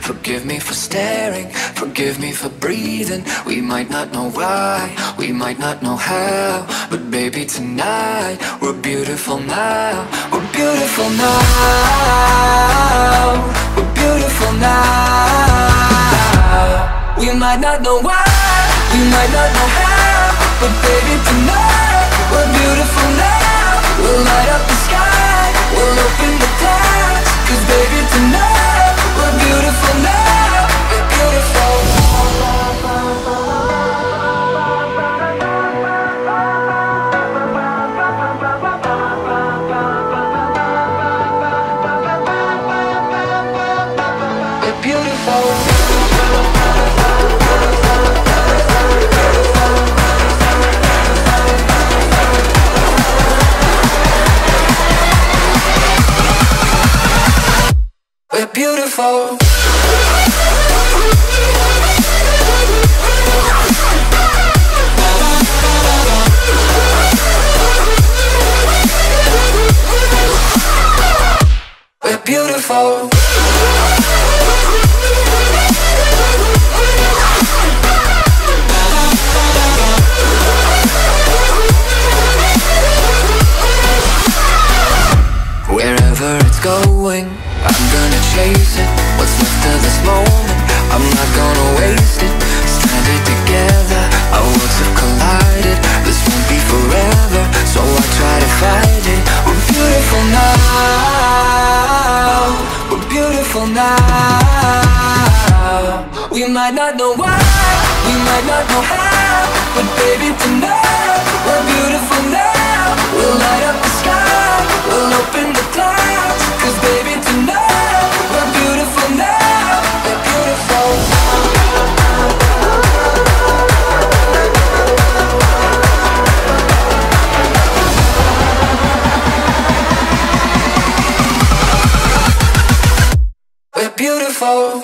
Forgive me for staring, forgive me for breathing. We might not know why, we might not know how. But baby, tonight, we're beautiful now. We're beautiful now. We're beautiful now. We might not know why, we might not know how. But baby, tonight, beautiful. We're beautiful. Going, I'm gonna chase it. What's left of this moment, I'm not gonna waste it. Stranded together, our worlds have collided. This won't be forever, so I try to fight it. We're beautiful now. We're beautiful now. We might not know why, we might not know how, but baby tonight we're beautiful now. Beautiful.